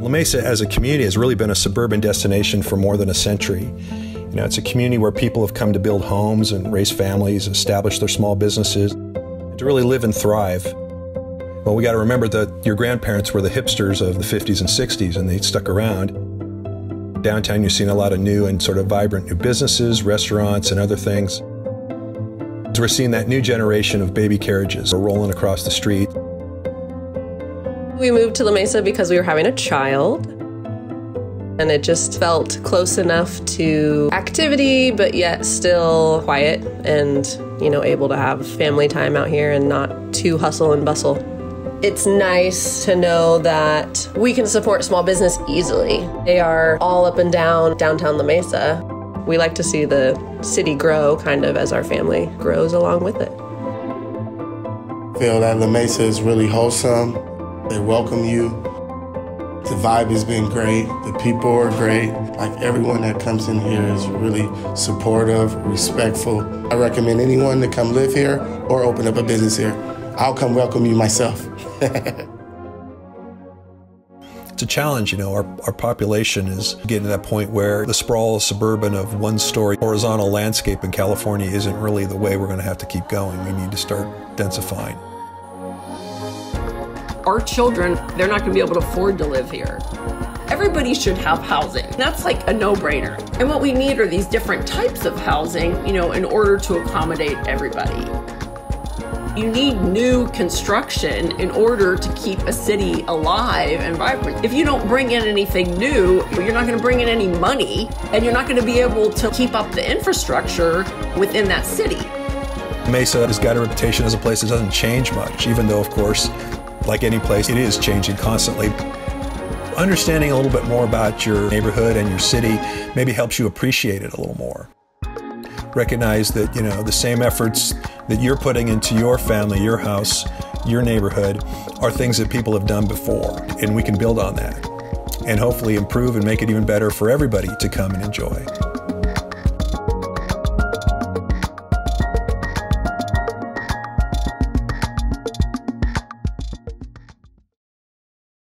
La Mesa as a community has really been a suburban destination for more than a century. You know, it's a community where people have come to build homes and raise families, establish their small businesses, to really live and thrive. Well, we got to remember that your grandparents were the hipsters of the 50s and 60s, and they stuck around. Downtown, you've seen a lot of new and sort of vibrant new businesses, restaurants, and other things. So we're seeing that new generation of baby carriages rolling across the street. We moved to La Mesa because we were having a child. And it just felt close enough to activity, but yet still quiet and, you know, able to have family time out here and not too hustle and bustle. It's nice to know that we can support small business easily. They are all up and down downtown La Mesa. We like to see the city grow kind of as our family grows along with it. Feel that La Mesa is really wholesome. They welcome you. The vibe has been great. The people are great. Like everyone that comes in here is really supportive, respectful. I recommend anyone to come live here or open up a business here. I'll come welcome you myself. it's a challenge, you know. Our, our population is getting to that point where the sprawl suburban of one story horizontal landscape in California isn't really the way we're going to have to keep going. We need to start densifying our children, they're not going to be able to afford to live here. Everybody should have housing. That's like a no-brainer. And what we need are these different types of housing, you know, in order to accommodate everybody. You need new construction in order to keep a city alive and vibrant. If you don't bring in anything new, you're not going to bring in any money and you're not going to be able to keep up the infrastructure within that city. Mesa has got a reputation as a place that doesn't change much, even though, of course, like any place, it is changing constantly. Understanding a little bit more about your neighborhood and your city maybe helps you appreciate it a little more. Recognize that, you know, the same efforts that you're putting into your family, your house, your neighborhood are things that people have done before, and we can build on that and hopefully improve and make it even better for everybody to come and enjoy.